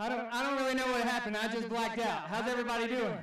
I don't, I don't really know what happened. I just blacked out. How's everybody doing?